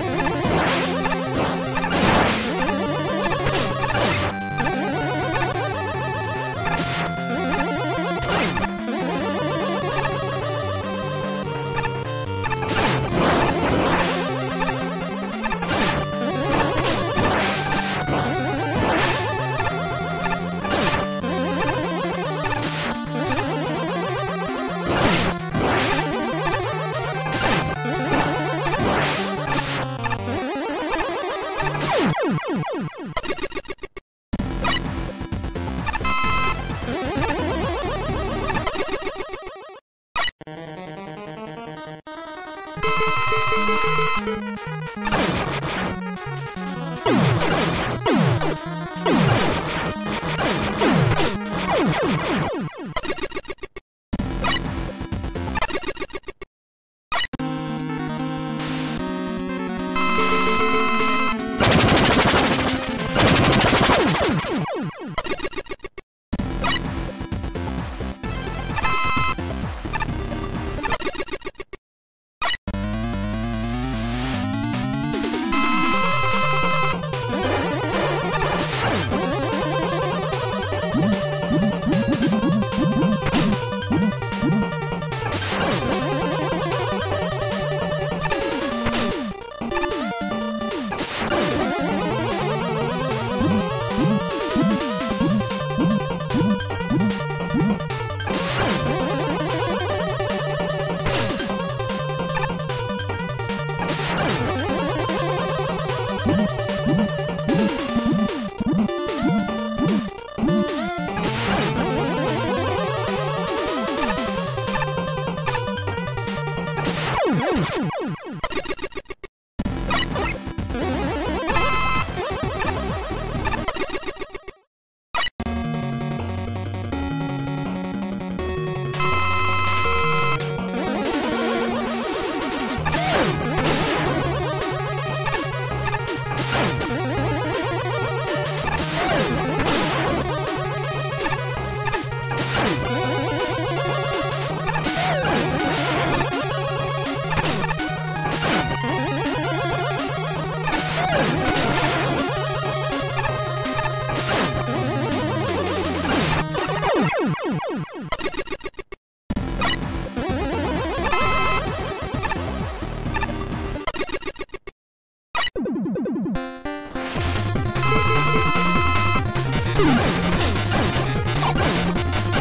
Oh, my God.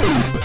Boop.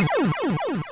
Boom! Boom! Boom!